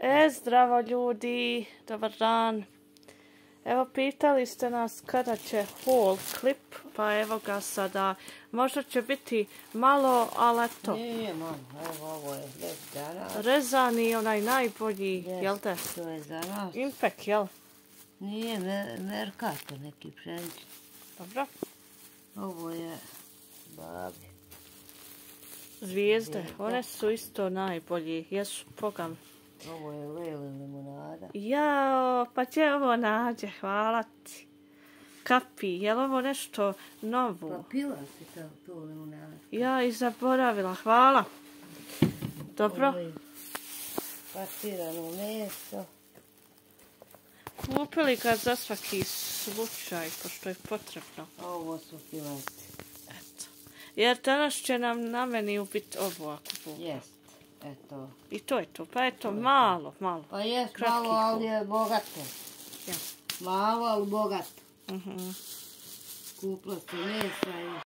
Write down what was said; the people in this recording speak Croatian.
E, zdravo ljudi, dobar dan. Evo, pitali ste nas kada će haul klip, pa evo ga sada. Možda će biti malo, ali eto. Nije, mam, evo ovo je već za nas. Rezani onaj najbolji, jel te? To je za nas. Impek, jel? Nije mer merkato neki pšenični. Dobro. Ovo je babi. Zvijezde, one su isto najbolji. Jesu, pogam. Ovo je lele limonada. Jao, pa gdje ovo nađe, hvala ti. Kapi, je li ovo nešto Pa novo? pila si to, to limonada. Ja i zaboravila, hvala. Dobro, Ovo je meso. kupili ga za svaki slučaj, pošto je potrebno. Ovo su filati. Eto. Jer danas će nam na meni ubiti ovo ako Bog. Jest. Eto. I to je to, pa eto, malo, malo. Pa Kratki malo, ali je bogato. Ja. Malo, ali bogato. Mhm. Kupila se mesa i